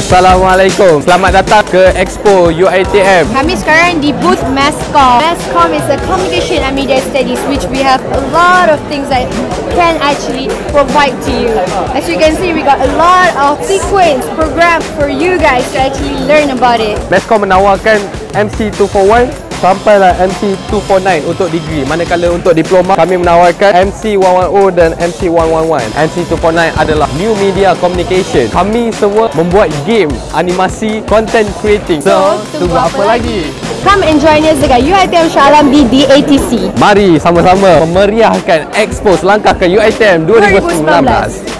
Assalamualaikum. Selamat datang ke Expo UiTM. Kami sekarang di booth Masscom. Masscom is a communication and media studies which we have a lot of things that can actually provide to you. As you can see, we got a lot of sequence program for you guys to actually learn about it. Mescom menawarkan MC241 sampailah MC249 untuk degree. Manakala untuk diploma, kami menawarkan MC110 dan MC111. MC249 adalah new media communication. Kami semua membuat game, animasi, content creating. So, tunggu apa lagi? Come and join us dekat UiTM Shah Alam di DATC. Mari sama-sama memeriahkan Expo selangkah ke UiTM 2019. 2019.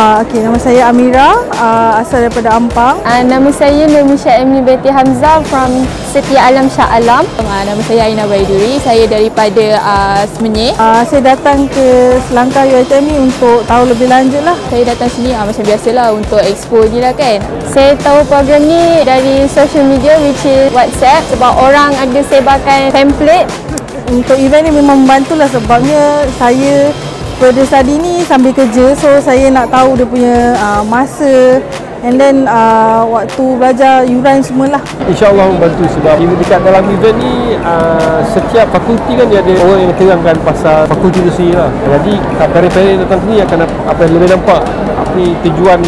Uh, okay, nama saya Amira, uh, asal daripada Ampang. Uh, nama saya Nurmisha Emni Betty Hamzah from Setia Alam Shah Alam. Uh, nama saya Aina Baiduri, saya daripada uh, Semenyih. Uh, saya datang ke Selangkah UiTM ni untuk tahu lebih lanjut lah. Saya datang sini uh, macam biasalah untuk expo ni lah kan. Saya tahu program ni dari social media which is WhatsApp sebab orang ada sebarkan template. Untuk event ni memang membantulah sebabnya saya pada study ni sambil kerja so saya nak tahu dia punya uh, masa and then uh, waktu belajar yuran semualah InsyaAllah membantu sebab dekat dalam event ni uh, setiap fakulti kan dia ada orang yang terangkan pasal fakulti tu sendiri lah. Jadi parent-parent datang sini akan apa yang lebih nampak. Apa ni tujuan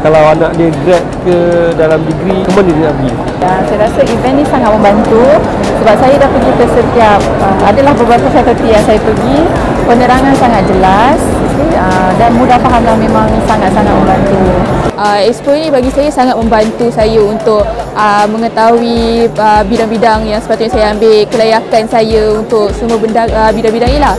kalau anak dia grad ke dalam degree ke mana dia nak pergi? Ya, saya rasa event ni sangat membantu sebab saya dah pergi ke setiap uh, adalah beberapa fakulti yang saya pergi. Penerangan sangat jelas uh, dan mudah faham dan memang sangat-sangat membantu. Uh, expo ini bagi saya sangat membantu saya untuk uh, mengetahui uh, bidang-bidang yang sepatutnya saya ambil kelayakan saya untuk semua benda uh, bidang-bidang ini lah